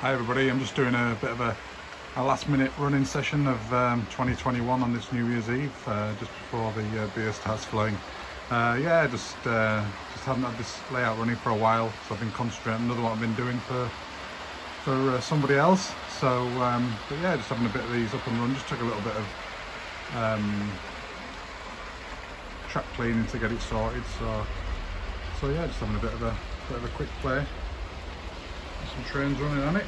Hi everybody, I'm just doing a bit of a, a last minute running session of um, 2021 on this New Year's Eve, uh, just before the uh, beer starts flowing. Uh, yeah, just uh, just haven't had this layout running for a while, so I've been concentrating on another one I've been doing for for uh, somebody else. So, um, but yeah, just having a bit of these up and run, just took a little bit of um, track cleaning to get it sorted. So, so yeah, just having a bit of a bit of a quick play. Some trains running on it.